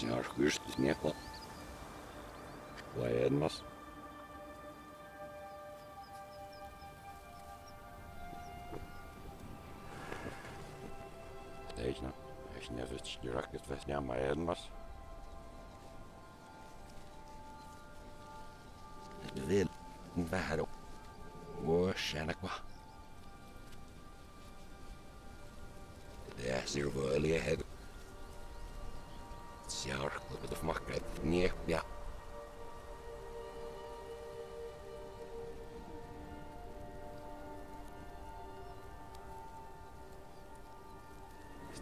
Senhor Cristo, minha clã. Vai, Edmas. Deze nou. Als je net het direct het was niet maar Edmas. Wil. Waarom? Waarschijnlijk. Det er rørlighet. Sjarklet of makret. Njep, ja.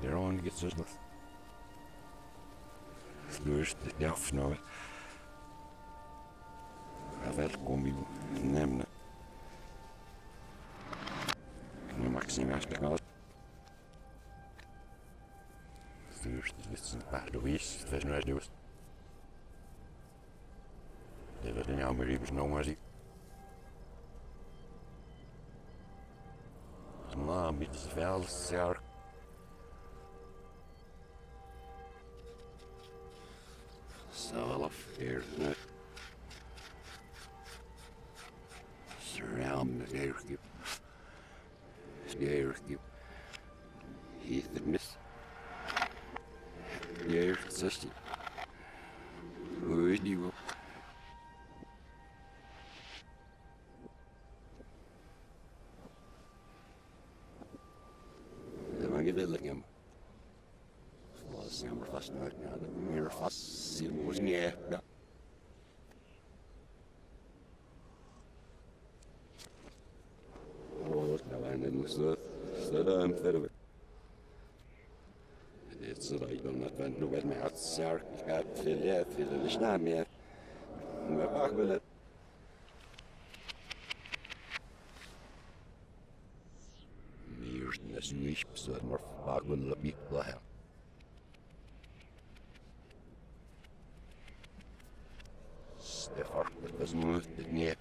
Der on gets us with. Slurs det jafna. Välkommen nämna. Nu Maxim Aspekal. Sturs det lite par Luis, fez no Deus. Deve ter alma ribos não mas Lá, mites vel, ser. Zelf hier. Surround the airship. The airship. Heath and miss. The airship system. Who is you? Det var inte längre. Fast jag var fast Я ее зашли. Увидел его. Magdalena. Was number fast not near fast it was near. Oh, no, and it was the third of it zraiłem nadwędnąłem hercer, chwilę, chwilę, nicht na mir. Mir war will Мирнес ниш псер мор фагвен лаби лахер. Стефар, это знает, нет.